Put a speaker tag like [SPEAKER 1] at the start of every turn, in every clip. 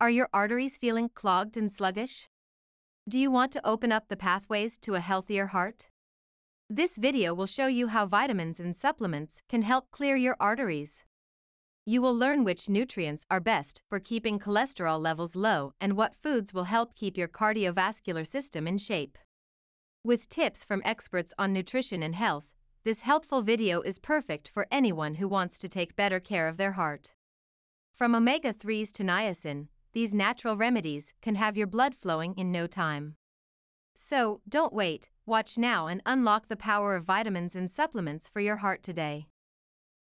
[SPEAKER 1] Are your arteries feeling clogged and sluggish? Do you want to open up the pathways to a healthier heart? This video will show you how vitamins and supplements can help clear your arteries. You will learn which nutrients are best for keeping cholesterol levels low and what foods will help keep your cardiovascular system in shape. With tips from experts on nutrition and health, this helpful video is perfect for anyone who wants to take better care of their heart. From omega 3s to niacin, these natural remedies can have your blood flowing in no time. So, don't wait, watch now and unlock the power of vitamins and supplements for your heart today.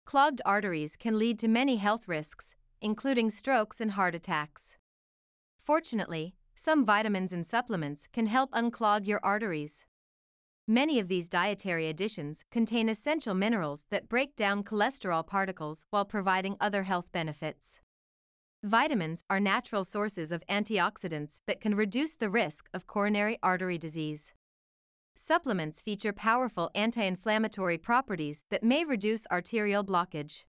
[SPEAKER 1] Clogged arteries can lead to many health risks, including strokes and heart attacks. Fortunately, some vitamins and supplements can help unclog your arteries. Many of these dietary additions contain essential minerals that break down cholesterol particles while providing other health benefits. Vitamins are natural sources of antioxidants that can reduce the risk of coronary artery disease. Supplements feature powerful anti inflammatory properties that may reduce arterial blockage.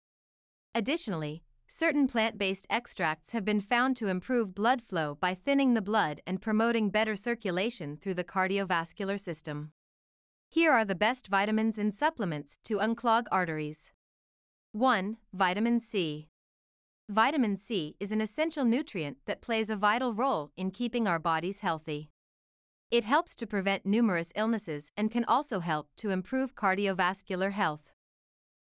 [SPEAKER 1] Additionally, certain plant based extracts have been found to improve blood flow by thinning the blood and promoting better circulation through the cardiovascular system. Here are the best vitamins and supplements to unclog arteries. 1. Vitamin C. Vitamin C is an essential nutrient that plays a vital role in keeping our bodies healthy. It helps to prevent numerous illnesses and can also help to improve cardiovascular health.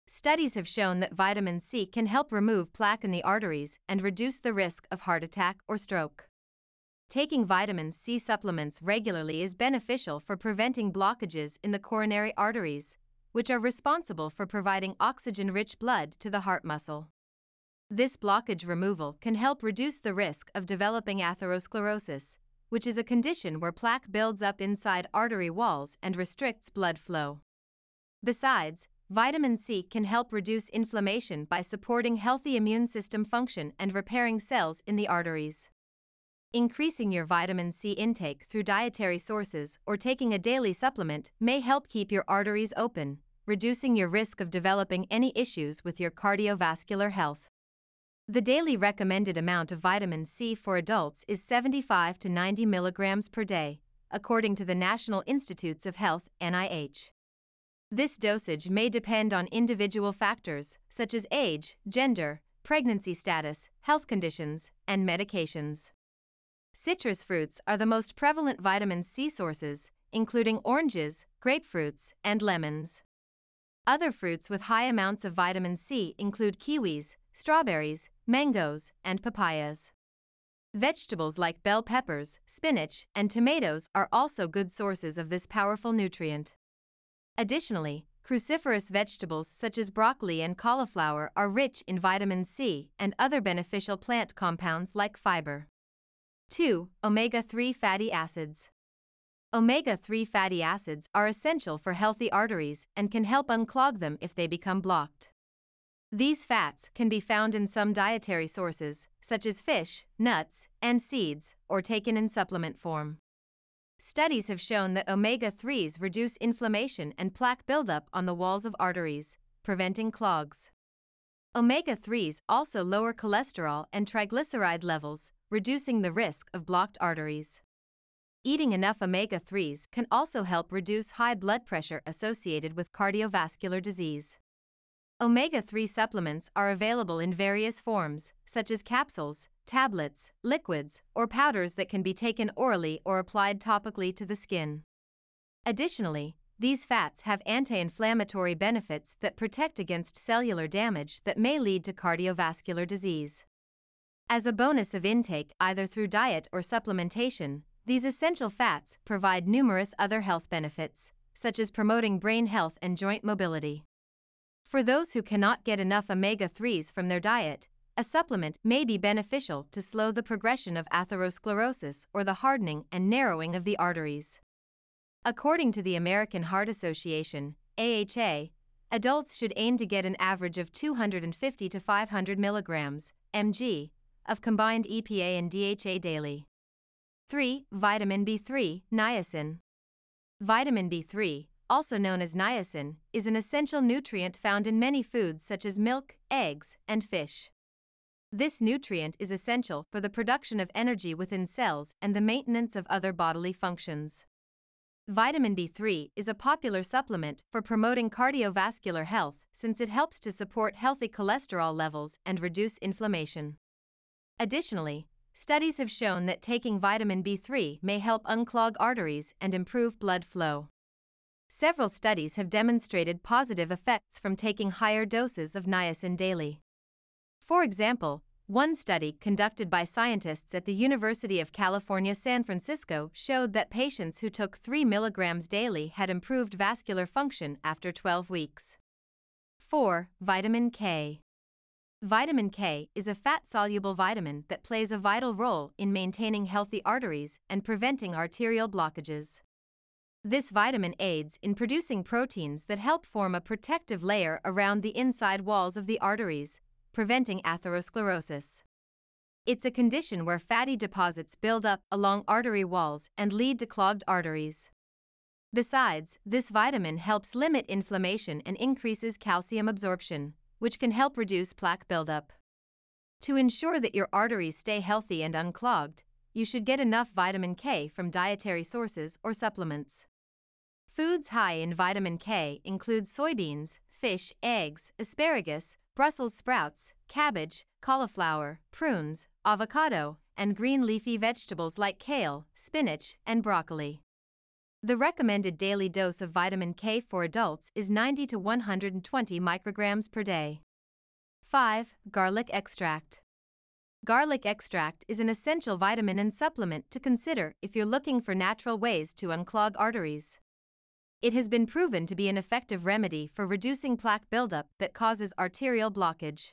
[SPEAKER 1] Studies have shown that vitamin C can help remove plaque in the arteries and reduce the risk of heart attack or stroke. Taking vitamin C supplements regularly is beneficial for preventing blockages in the coronary arteries, which are responsible for providing oxygen rich blood to the heart muscle. This blockage removal can help reduce the risk of developing atherosclerosis, which is a condition where plaque builds up inside artery walls and restricts blood flow. Besides, vitamin C can help reduce inflammation by supporting healthy immune system function and repairing cells in the arteries. Increasing your vitamin C intake through dietary sources or taking a daily supplement may help keep your arteries open, reducing your risk of developing any issues with your cardiovascular health. The daily recommended amount of vitamin C for adults is 75 to 90 milligrams per day, according to the National Institutes of Health (NIH). This dosage may depend on individual factors such as age, gender, pregnancy status, health conditions, and medications. Citrus fruits are the most prevalent vitamin C sources, including oranges, grapefruits, and lemons. Other fruits with high amounts of vitamin C include kiwis, strawberries, mangoes, and papayas. Vegetables like bell peppers, spinach, and tomatoes are also good sources of this powerful nutrient. Additionally, cruciferous vegetables such as broccoli and cauliflower are rich in vitamin C and other beneficial plant compounds like fiber. 2. Omega 3 fatty acids. Omega 3 fatty acids are essential for healthy arteries and can help unclog them if they become blocked. These fats can be found in some dietary sources, such as fish, nuts, and seeds, or taken in supplement form. Studies have shown that omega 3s reduce inflammation and plaque buildup on the walls of arteries, preventing clogs. Omega 3s also lower cholesterol and triglyceride levels, reducing the risk of blocked arteries. Eating enough omega 3s can also help reduce high blood pressure associated with cardiovascular disease. Omega 3 supplements are available in various forms, such as capsules, tablets, liquids, or powders that can be taken orally or applied topically to the skin. Additionally, these fats have anti inflammatory benefits that protect against cellular damage that may lead to cardiovascular disease. As a bonus of intake either through diet or supplementation, these essential fats provide numerous other health benefits, such as promoting brain health and joint mobility. For those who cannot get enough omega 3s from their diet, a supplement may be beneficial to slow the progression of atherosclerosis or the hardening and narrowing of the arteries. According to the American Heart Association, AHA, adults should aim to get an average of 250 to 500 milligrams, mg, of combined EPA and DHA daily. 3. Vitamin B3, niacin. Vitamin B3, also known as niacin, is an essential nutrient found in many foods such as milk, eggs, and fish. This nutrient is essential for the production of energy within cells and the maintenance of other bodily functions. Vitamin B3 is a popular supplement for promoting cardiovascular health since it helps to support healthy cholesterol levels and reduce inflammation. Additionally, studies have shown that taking vitamin B3 may help unclog arteries and improve blood flow. Several studies have demonstrated positive effects from taking higher doses of niacin daily. For example, one study conducted by scientists at the University of California, San Francisco showed that patients who took 3 mg daily had improved vascular function after 12 weeks. 4. Vitamin K. Vitamin K is a fat soluble vitamin that plays a vital role in maintaining healthy arteries and preventing arterial blockages. This vitamin aids in producing proteins that help form a protective layer around the inside walls of the arteries, preventing atherosclerosis. It's a condition where fatty deposits build up along artery walls and lead to clogged arteries. Besides, this vitamin helps limit inflammation and increases calcium absorption, which can help reduce plaque buildup. To ensure that your arteries stay healthy and unclogged, you should get enough vitamin K from dietary sources or supplements. Foods high in vitamin K include soybeans, fish, eggs, asparagus, Brussels sprouts, cabbage, cauliflower, prunes, avocado, and green leafy vegetables like kale, spinach, and broccoli. The recommended daily dose of vitamin K for adults is 90 to 120 micrograms per day. 5. Garlic extract. Garlic extract is an essential vitamin and supplement to consider if you're looking for natural ways to unclog arteries. It has been proven to be an effective remedy for reducing plaque buildup that causes arterial blockage.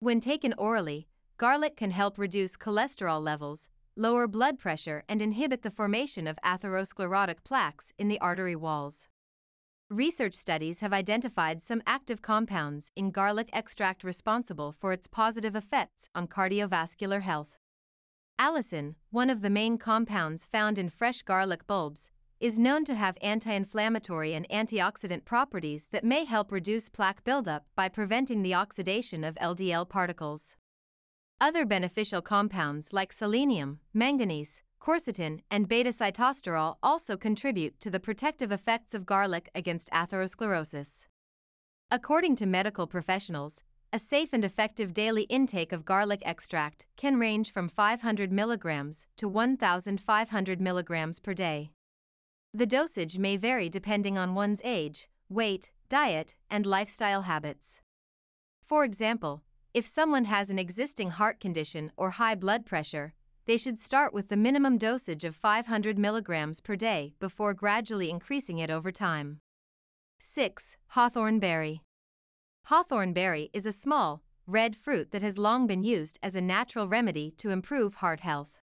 [SPEAKER 1] When taken orally, garlic can help reduce cholesterol levels, lower blood pressure, and inhibit the formation of atherosclerotic plaques in the artery walls. Research studies have identified some active compounds in garlic extract responsible for its positive effects on cardiovascular health. Allicin, one of the main compounds found in fresh garlic bulbs, is known to have anti inflammatory and antioxidant properties that may help reduce plaque buildup by preventing the oxidation of LDL particles. Other beneficial compounds like selenium, manganese, quercetin, and beta sitosterol also contribute to the protective effects of garlic against atherosclerosis. According to medical professionals, a safe and effective daily intake of garlic extract can range from 500 mg to 1,500 mg per day. The dosage may vary depending on one's age, weight, diet, and lifestyle habits. For example, if someone has an existing heart condition or high blood pressure, they should start with the minimum dosage of 500 mg per day before gradually increasing it over time. 6. Hawthorn berry. Hawthorn berry is a small, red fruit that has long been used as a natural remedy to improve heart health.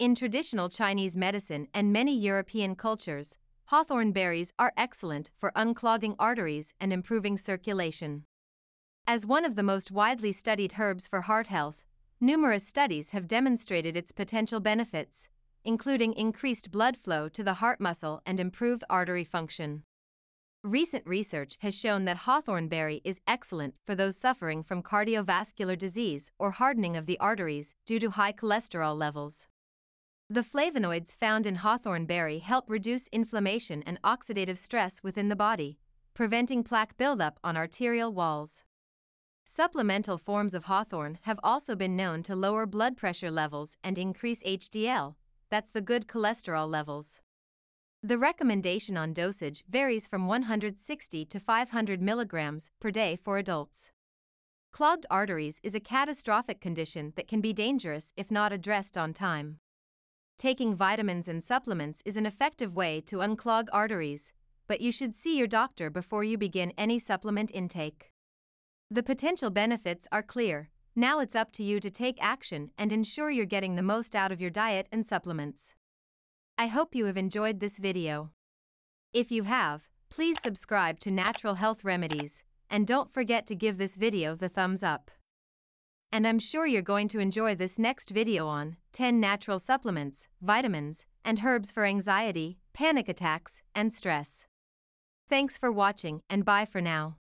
[SPEAKER 1] In traditional Chinese medicine and many European cultures, hawthorn berries are excellent for unclogging arteries and improving circulation. As one of the most widely studied herbs for heart health, numerous studies have demonstrated its potential benefits, including increased blood flow to the heart muscle and improved artery function. Recent research has shown that hawthorn berry is excellent for those suffering from cardiovascular disease or hardening of the arteries due to high cholesterol levels. The flavonoids found in hawthorn berry help reduce inflammation and oxidative stress within the body, preventing plaque buildup on arterial walls. Supplemental forms of hawthorn have also been known to lower blood pressure levels and increase HDL, that's the good cholesterol levels. The recommendation on dosage varies from 160 to 500 milligrams per day for adults. Clogged arteries is a catastrophic condition that can be dangerous if not addressed on time. Taking vitamins and supplements is an effective way to unclog arteries, but you should see your doctor before you begin any supplement intake. The potential benefits are clear. Now it's up to you to take action and ensure you're getting the most out of your diet and supplements. I hope you have enjoyed this video. If you have, please subscribe to Natural Health Remedies, and don't forget to give this video the thumbs up and I'm sure you're going to enjoy this next video on 10 natural supplements, vitamins, and herbs for anxiety, panic attacks, and stress. Thanks for watching and bye for now.